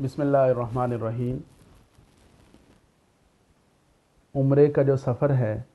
बिसमीम उम्र का जो सफ़र है,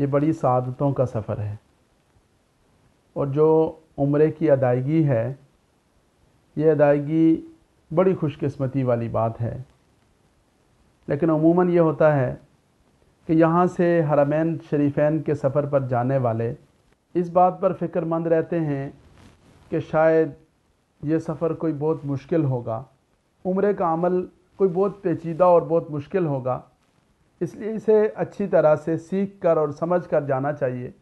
ये बड़ी सादतों का सफ़र है। और जो उम्र की अदायगी है, ये अदायगी बड़ी खुशकस्मती वाली बात है। लेकिन अमूमन ये होता है कि यहाँ से हरमैन शरीफैन के सफ़र पर जाने वाले इस बात पर फ़िक्रमंद रहते हैं कि शायद ये सफ़र कोई बहुत मुश्किल होगा। उम्र का अमल कोई बहुत पेचीदा और बहुत मुश्किल होगा। इसलिए इसे अच्छी तरह से सीख कर और समझ कर जाना चाहिए।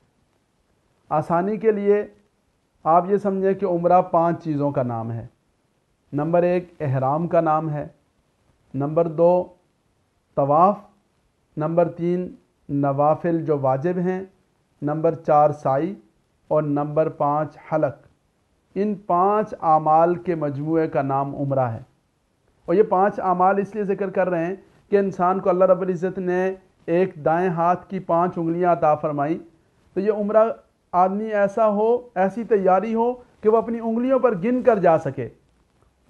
आसानी के लिए आप ये समझें कि उम्र पाँच चीज़ों का नाम है। नंबर एक, एहराम का नाम है। नंबर दो, तवाफ़। नंबर तीन, नवाफिल जो वाजिब हैं। नंबर चार, साई। और नंबर पाँच, हलक। इन पाँच आमाल के मजमू का नाम उम्र है। और ये पाँच आमाल इसलिए ज़िक्र कर रहे हैं कि इंसान को अल्लाह रब्बुल इज़्ज़त ने एक दाएँ हाथ की पाँच उंगलियाँ अता फरमाई। तो ये उम्र आदमी ऐसा हो, ऐसी तैयारी हो कि वह अपनी उंगलियों पर गिन कर जा सके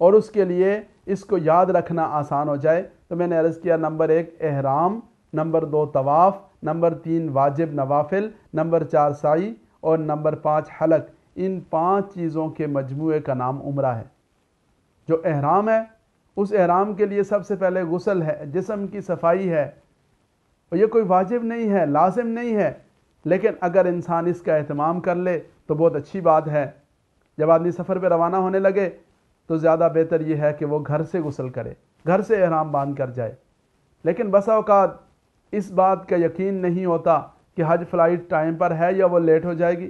और उसके लिए इसको याद रखना आसान हो जाए। तो मैंने अर्ज़ किया, नंबर एक, एहराम, नंबर दो, तवाफ़, नंबर तीन, वाजिब नवाफिल, नंबर चार, साई, और नंबर पाँच, हलक। इन पाँच चीज़ों के मजमू का नाम उम्र है। जो एहराम है, उस एहराम के लिए सबसे पहले गुसल है, जिसम की सफ़ाई है। और ये कोई वाजिब नहीं है, लाजिम नहीं है, लेकिन अगर इंसान इसका अहतमाम कर ले तो बहुत अच्छी बात है। जब आदमी सफ़र पर रवाना होने लगे तो ज़्यादा बेहतर यह है कि वो घर से गुसल करे, घर से एहराम बाँध कर जाए। लेकिन बसा अवकात इस बात का यकीन नहीं होता कि हज फ़्लाइट टाइम पर है या वो लेट हो जाएगी।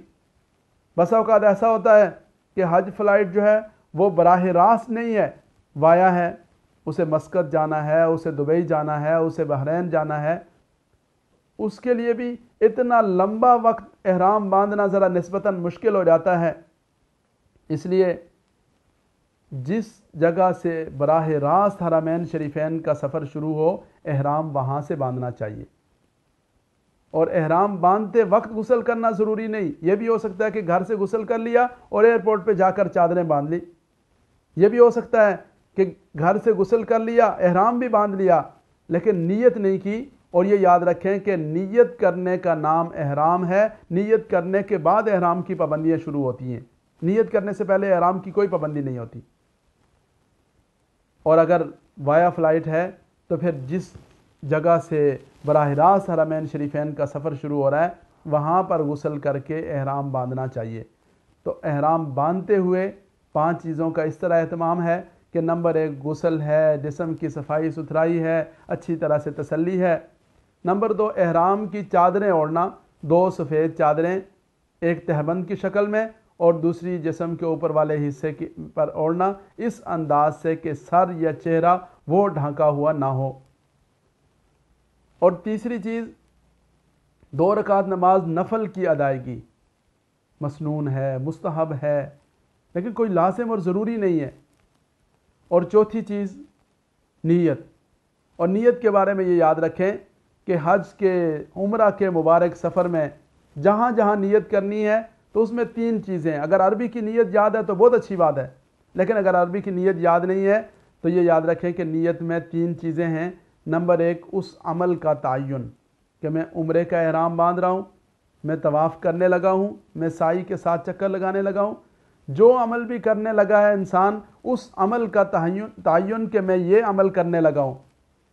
बसा अवकात ऐसा होता है कि हज फ़्लाइट जो है, वो बराह रास्त नहीं है, वाया है। उसे मस्कत जाना है, उसे दुबई जाना है, उसे बहरैन जाना है। उसके लिए भी इतना लंबा वक्त एहराम बांधना ज़रा नस्बता मुश्किल हो जाता है। इसलिए जिस जगह से बराह रास्त हरामैन शरीफैन का सफ़र शुरू हो, एहराम वहाँ से बांधना चाहिए। और एहराम बांधते वक्त गुसल करना ज़रूरी नहीं। यह भी हो सकता है कि घर से गुसल कर लिया और एयरपोर्ट पे जाकर चादरें बाँध ली। यह भी हो सकता है कि घर से गुसल कर लिया, एहराम भी बाँध लिया, लेकिन नीयत नहीं की। और ये याद रखें कि नीयत करने का नाम एहराम है। नीयत करने के बाद एहराम की पाबंदियाँ शुरू होती हैं। नीयत करने से पहले एहराम की कोई पाबंदी नहीं होती। और अगर वाया फ़्लाइट है तो फिर जिस जगह से बरह रास्त हरमैन शरीफैन का सफ़र शुरू हो रहा है, वहाँ पर गसल करके एहराम बांधना चाहिए। तो अहराम बांधते हुए पाँच चीज़ों का इस तरह अहतमाम है कि नंबर एक, गुसल है, जिसम की सफ़ाई सुथराई है, अच्छी तरह से तसल्ली है। नंबर दो, एहराम की चादरें ओढ़ना, दो सफ़ेद चादरें एक तहबंद की शक्ल में और दूसरी जिसम के ऊपर वाले हिस्से की पर ओढ़ना, इस अंदाज से कि सर या चेहरा वो ढांका हुआ ना हो। और तीसरी चीज़, दो रकात नमाज़ नफल की अदायगी। मसनून है, मुस्तहब है, लेकिन कोई लाजिम और ज़रूरी नहीं है। और चौथी चीज़, नीयत। और नीयत के बारे में ये याद रखें कि हज के उम्र के मुबारक सफ़र में जहाँ जहाँ नीयत करनी है तो उसमें तीन चीज़ें अगर अरबी की नीयत याद है तो बहुत अच्छी बात है। लेकिन अगर अरबी की नीयत याद नहीं है तो ये याद रखें कि नीयत में तीन चीज़ें हैं। नंबर एक उस अमल का तयन कि मैं उम्र का एहराम बाँध रहा हूँ मैं तवाफ़ करने लगा हूँ मैं साई के साथ चक्कर लगाने लगा हूँ। जो अमल भी करने लगा है इंसान उस अमल का तयन के मैं ये अमल करने लगा हूँ।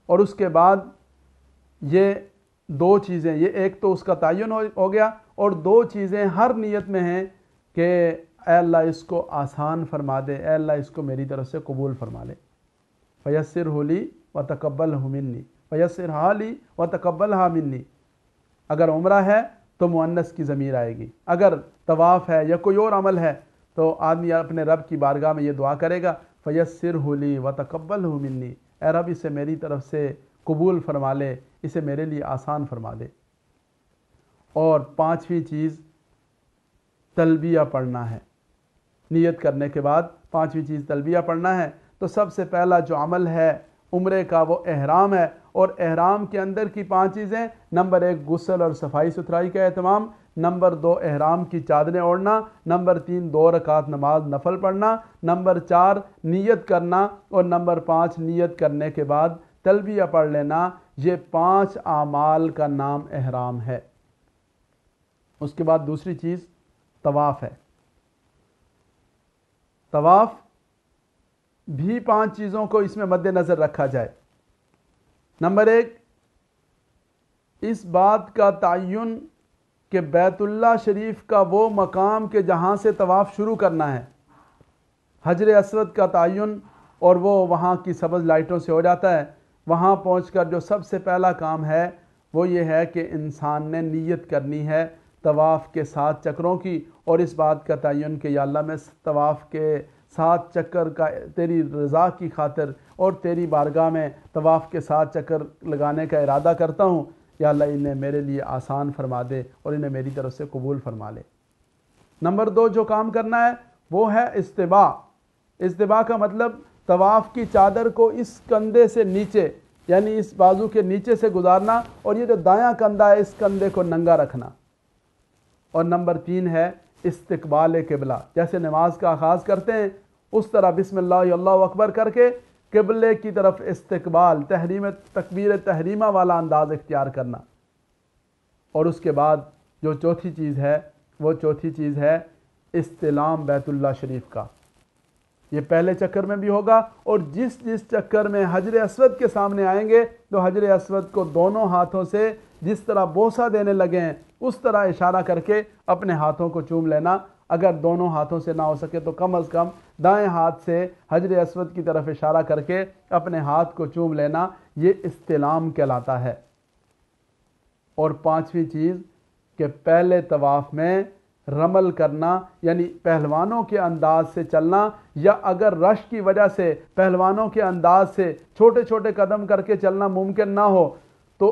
और उसके बाद ये दो चीज़ें ये एक तो उसका तयन हो, गया और दो चीज़ें हर नीयत में हैं कि अल्लाह इसको आसान फरमा दे अल्लाह इसको मेरी तरफ़ से कबूल फरमा ले। फयसर होली व तकबल हमिनी फयसर हाली व तकबल हामिनी अगर उम्र है तो मुन्नस की ज़मीर आएगी। अगर तवाफ़ है या कोई और अमल है तो आदमी अपने रब की बारगाह में ये दुआ करेगा फ़यसर होली व तकबल हो मिन्नी। ए रब, इसे मेरी तरफ़ से कबूल फरमा ले, इसे मेरे लिए आसान फरमा दे। और पांचवी चीज़, तलबिया पढ़ना है। नियत करने के बाद पांचवी चीज़, तलबिया पढ़ना है। तो सबसे पहला जो अमल है उम्र का वो अहराम है। और एहराम के अंदर की पाँच चीज़ें, नंबर एक गुसल और सफ़ाई सुथराई का अहतमाम नंबर दो, एहराम की चादरें ओढ़ना, नंबर तीन, दो रकात नमाज़ नफल पढ़ना, नंबर चार, नीयत करना, और नंबर पाँच, नीयत करने के बाद तलबिया पढ़ लेना। ये पाँच आमाल का नाम एहराम है। उसके बाद दूसरी चीज़, तवाफ़ है। तवाफ़ भी पाँच चीज़ों को इसमें मद्देनज़र रखा जाए। नंबर एक, इस बात का तयन कि बैतुल्ला शरीफ का वो मकाम के जहाँ से तवाफ़ शुरू करना है। हजर असवद का तयन और वो वहाँ की सबज लाइटों से हो जाता है। वहाँ पहुँच कर जो सबसे पहला काम है, वो ये है कि इंसान ने नीयत करनी है तवाफ़ के सात चक्रों की। और इस बात का तयन कि अल्लाह मैं तवाफ़ के सात चक्कर का, तेरी रज़ा की खातिर और तेरी बारगाह में तवाफ़ के साथ चक्कर लगाने का इरादा करता हूँ। या अल्लाह इन्हें मेरे लिए आसान फरमा दे और इन्हें मेरी तरफ़ से कबूल फरमा ले। नंबर दो जो काम करना है, वो है इस्तबा। इस्तबा का मतलब तवाफ़ की चादर को इस कंधे से नीचे, यानी इस बाजू के नीचे से गुजारना और ये जो दायां कंधा है, इस कंधे को नंगा रखना। और नंबर तीन है इस्तकबाल किबला जैसे नमाज़ का आगाज़ करते हैं उस तरह बिस्मिल्लाह अकबर करके किबले की तरफ़ इस्तकबाल तहरीम तकबीर तहरीमा वाला अंदाज इख्तियार करना। और उसके बाद जो चौथी चीज़ है, वो चौथी चीज़ है इस्तेलाम बैतुल्ला शरीफ का। ये पहले चक्कर में भी होगा, और जिस जिस चक्कर में हजर असवद के सामने आएँगे तो हजर असवद को दोनों हाथों से जिस तरह बोसा देने लगे हैं, उस तरह इशारा करके अपने हाथों को चूम लेना। अगर दोनों हाथों से ना हो सके तो कम अज़ कम दाएँ हाथ से हजर असवद की तरफ़ इशारा करके अपने हाथ को चूम लेना, ये इस्तेलाम कहलाता है। और पांचवी चीज़ के पहले तवाफ़ में रमल करना, यानी पहलवानों के अंदाज से चलना, या अगर रश की वजह से पहलवानों के अंदाज से छोटे छोटे कदम करके चलना मुमकिन ना हो तो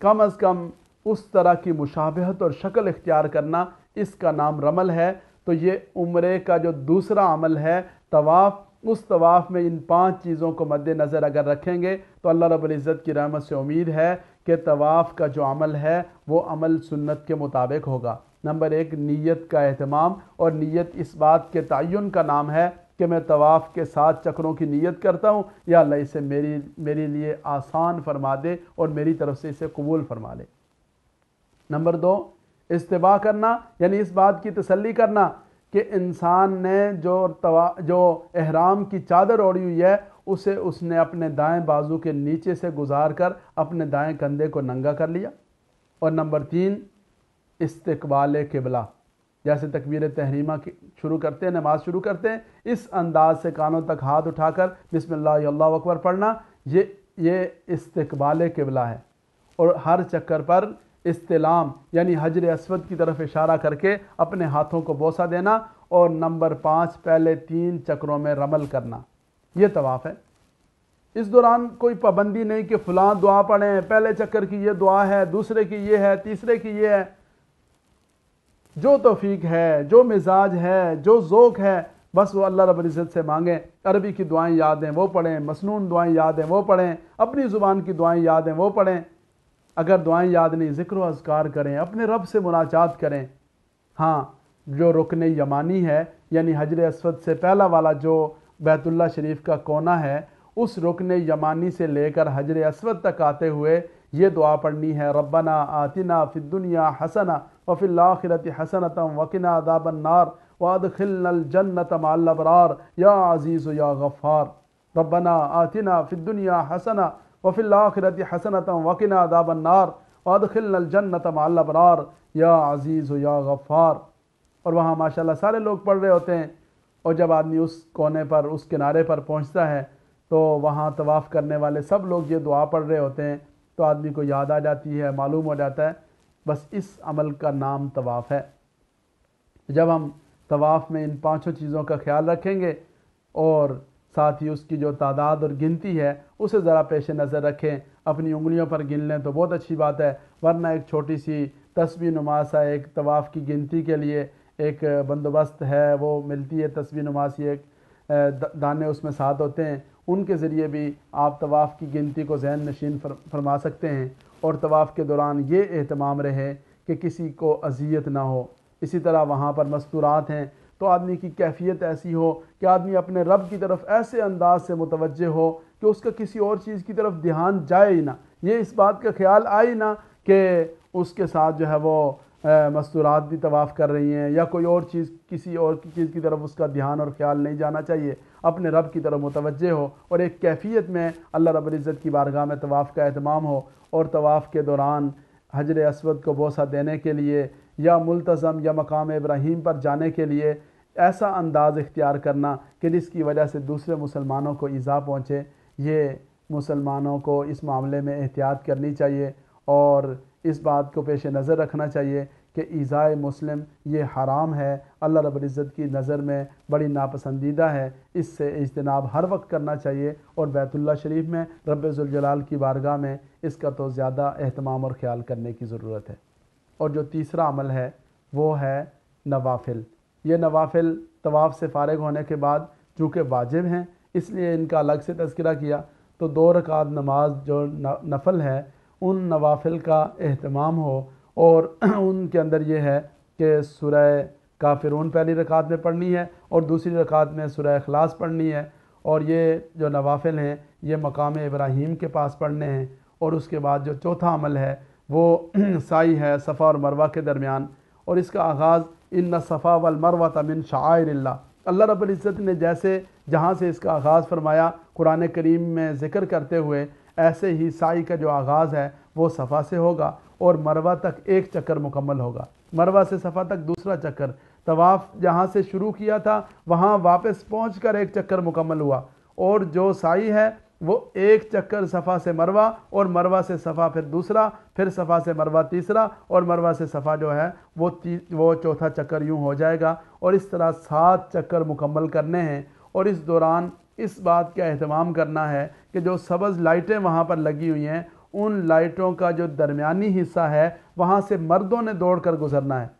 कम अज़ कम उस तरह की मुशाबहत और शक्ल इख्तियार करना इसका नाम रमल है। तो ये उम्र का जो दूसरा अमल है, तवाफ़, उस तवाफ़ में इन पाँच चीज़ों को मद्देनज़र अगर रखेंगे तो अल्लाह रब्ज़त की रहमत से उम्मीद है कि तवाफ़ का जो अमल है, वो अमल सुन्नत के मुताबिक होगा। नंबर एक, नीयत का अहतमाम और नीयत इस बात के तयन का नाम है कि मैं तवाफ़ के साथ चक्रों की नीयत करता हूँ, या अल्लाह इसे मेरी, मेरे लिए आसान फरमा दे और मेरी तरफ़ से इसे कबूल फरमा ले। नंबर दो इस्तबा करना, यानी इस बात की तसल्ली करना कि इंसान ने जो तवा, जो एहराम की चादर ओढ़ी हुई है, उसे उसने अपने दाएँ बाजू के नीचे से गुजार कर अपने दाएँ कंधे को नंगा कर लिया। और नंबर तीन, इस्तकबाल किबला। जैसे तकबीर तहरीमा की शुरू करते हैं, नमाज़ शुरू करते हैं, इस अंदाज से कानों तक हाथ उठाकर बिस्मिल्लाह अल्लाह अकबर पढ़ना, ये ये इस्तकबाल किबला है। और हर चक्कर पर इस्तेलाम, यानी हजर असवद की तरफ़ इशारा करके अपने हाथों को बोसा देना और नंबर पाँच, पहले तीन चक्रों में रमल करना। ये तवाफ़ है। इस दौरान कोई पाबंदी नहीं कि फ़लाँ दुआ पढ़ें, पहले चक्कर की ये दुआ है, दूसरे की ये है, तीसरे की ये है। जो तोफ़ीक है, जो मिजाज है, जो ज़ोक है, बस वो अल्लाह रब्ज़त से मांगें। अरबी की दुआएँ याद हैं, वो पढ़ें, मसनून दुआएँ याद हैं, वो पढ़ें। अपनी ज़ुबान की दुआएँ याद हैं, वो पढ़ें। अगर दुआएँ याद नहीं, ज़िक्र अज़कार करें, अपने रब से मुनाजात करें। हाँ जो रुकन यमानी है, यानी हजर असवद से पहला वाला जो बैतुल्ला शरीफ का कोना है, उस रुकन यमानी से लेकर हजर असवद तक आते हुए ये दुआ पढ़नी है, रब्बना आतिना फ़िद्दुनिया हसना वफ़िलआखिरत हसनतम वकिना अदाबन्नार वादखिल जन्नत मालबरार या अज़ीज़ या गफ़ार रब्बना आतिना फ़िद्दुनिया हसना वफ़िलआखिरत हसनतम वकिना अदाबन्नार वादखिल जन्नत मालबरार या अज़ीज़ या गफ़ार और वहाँ माशाल्लाह सारे लोग पढ़ रहे होते हैं और जब आदमी उस कोने पर उस किनारे पर पहुँचता है तो वहाँ तवाफ़ करने वाले सब लोग ये दुआ पढ़ रहे होते हैं तो आदमी को याद आ जाती है मालूम हो जाता है बस इस अमल का नाम तवाफ़ है जब हम तवाफ़ में इन पाँचों चीज़ों का ख्याल रखेंगे और साथ ही उसकी जो तादाद और गिनती है, उसे ज़रा पेश नज़र रखें। अपनी उंगलियों पर गिन लें तो बहुत अच्छी बात है, वरना एक छोटी सी तस्वीर नुमासा एक तवाफ़ की गिनती के लिए एक बंदोबस्त है, वो मिलती है तस्वीर नुमासी एक दाने उसमें साथ होते हैं। उनके ज़रिए भी आप तवाफ़ की गिनती को जहन नशीन फरमा सकते हैं और तवाफ़ के दौरान ये अहतमाम रहे कि किसी को अजियत ना हो। इसी तरह वहाँ पर मस्तूरात हैं तो आदमी की कैफियत ऐसी हो कि आदमी अपने रब की तरफ़ ऐसे अंदाज से मुतवजह हो कि उसका किसी और चीज़ की तरफ़ ध्यान जाए ही ना। ये इस बात का ख्याल आए ना कि उसके साथ जो है वो मस्तूरात भी तवाफ़ कर रही हैं या कोई और चीज़, किसी और चीज़ की तरफ़ उसका ध्यान और ख्याल नहीं जाना चाहिए। अपने रब की तरफ़ मुतवजह हो और एक कैफियत में अल्लाह रब्ज़त की बारगाह में तवाफ़ का अहतमाम हो और तवाफ़ के दौरान हजर असवद को बोसा देने के लिए या मुलतज़म या मकाम इब्राहिम पर जाने के लिए ऐसा अंदाज़ इख्तियार करना कि जिसकी वजह से दूसरे मुसलमानों को ईज़ा पहुँचे, ये मुसलमानों को इस मामले में एहतियात करनी चाहिए और इस बात को पेश नज़र रखना चाहिए कि ईज़ाए मुस्लिम ये हराम है। अल्लाह रब्ज़त की नज़र में बड़ी नापसंदीदा है। इससे इजतनाब हर वक्त करना चाहिए और बैतुल्ला शरीफ में रबाल की बारगाह में इसका तो ज़्यादा अहतमाम और ख्याल करने की ज़रूरत है। और जो तीसरा अमल है, वो है नवाफिल। ये नवाफिल तवाफ़ से फ़ारग होने के बाद चूँकि वाजिब हैं, इसलिए इनका अलग से तस्करा किया। तो दो रकात नमाज़ जो नफल है, उन नवाफिल का अहतमाम हो और उनके अंदर ये है कि सुरह काफिरून पहली रकात में पढ़नी है और दूसरी रकात में सुरह अखलास पढ़नी है और ये जो नवाफिल हैं, ये मकाम इब्राहीम के पास पढ़ने हैं और उसके बाद जो चौथा अमल है, वो साई है, सफ़ा और मरवा के दरमियान। और इसका आगाज़ इन सफ़ा वल मरवा तमिन शायर अल्लाह रब्ज़त ने जैसे जहाँ से इसका आगाज़ फरमाया, कुरान करीम में ज़िक्र करते हुए, ऐसे ही साई का जो आगाज़ है, वो सफ़ा से होगा और मरवा तक एक चक्कर मुकम्मल होगा। मरवा से सफ़ा तक दूसरा चक्कर। तवाफ़ जहाँ से शुरू किया था, वहाँ वापस पहुँच कर एक चक्कर मुकम्मल हुआ। और जो साई है वो एक चक्कर सफ़ा से मरवा और मरवा से सफ़ा फिर दूसरा, फिर सफ़ा से मरवा तीसरा और मरवा से सफ़ा जो है वो ती, वो चौथा चक्कर यूँ हो जाएगा। और इस तरह सात चक्कर मुकम्मल करने हैं और इस दौरान इस बात का अहतमाम करना है कि जो सब्ज़ लाइटें वहाँ पर लगी हुई हैं, उन लाइटों का जो दरमियानी हिस्सा है, वहाँ से मर्दों ने दौड़ कर गुजरना है।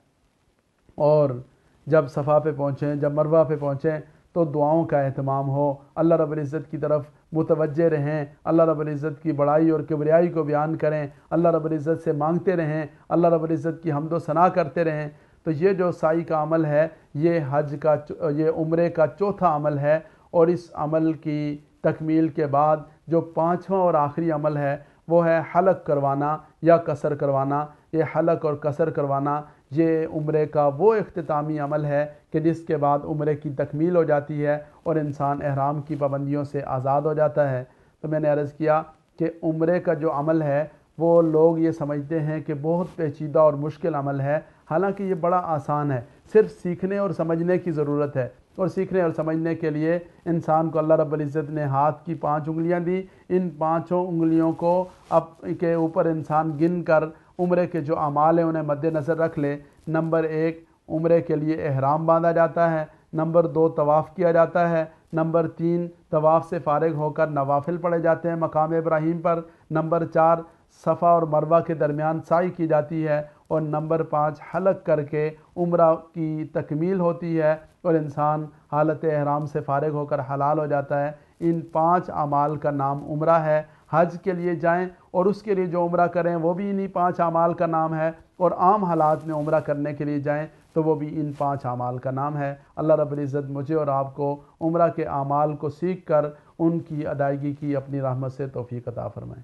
और जब सफ़ा पे पहुँचें, जब मरवा पे पहुँचें तो दुआओं का अहतमाम हो। अल्लाह रब्ज़त की तरफ़ मुतवजह रहें। अल्लाह रब्ज़त की बड़ाई और किबरियाई को बयान करें। अल्लाह रब्ज़त से मांगते रहें। अल्लाह रब्ज़त की हमदो सना करते रहें। तो ये जो साई का अमल है, ये हज का ये उम्र का चौथा अमल है और इस अमल की तकमील के बाद जो पाँचवा और आखिरी अमल है, वो है हलक करवाना या कसर करवाना। ये हलक और कसर करवाना ये उम्र का वो अख्तामी अमल है कि जिसके बाद उम्र की तकमील हो जाती है और इंसान अहराम की पाबंदियों से आज़ाद हो जाता है। तो मैंने अर्ज़ किया कि उम्र का जो अमल है, वो लोग ये समझते हैं कि बहुत पेचीदा और मुश्किल अमल है। हालाँकि ये बड़ा आसान है। सिर्फ़ सीखने और समझने की ज़रूरत है और सीखने और समझने के लिए इंसान को अल्लाह रब्बुल इज़्ज़त ने हाथ की पाँच उंगलियाँ दी। इन पाँचों उंगलियों को अब के ऊपर इंसान गिन कर उम्र के जो अमाल हैं, उन्हें मद्देनज़र रख ले। नंबर एक, उम्र के लिए एहराम बांधा जाता है। नंबर दो, तवाफ़ किया जाता है। नंबर तीन, तवाफ़ से फारग होकर नवाफिल पढ़े जाते हैं मकाम इब्राहिम पर। नंबर चार, सफ़ा और मरवा के दरमियान साई की जाती है। और नंबर पाँच, हलक करके उम्र की तकमील होती है और इंसान हालत अहराम से फारग होकर हलाल हो जाता है। इन पाँच अमाल का नाम उम्र है। हज के लिए जाएं और उसके लिए जो उम्र करें वो भी इन्हीं पांच अमाल का नाम है और आम हालात में उम्र करने के लिए जाएं तो वो भी इन पांच अमाल का नाम है अल्लाह रब्ज़त मुझे और आपको उम्र के अमाल को सीख कर उनकी अदायगी की अपनी रहमत से तोफ़ी अता फरमाएँ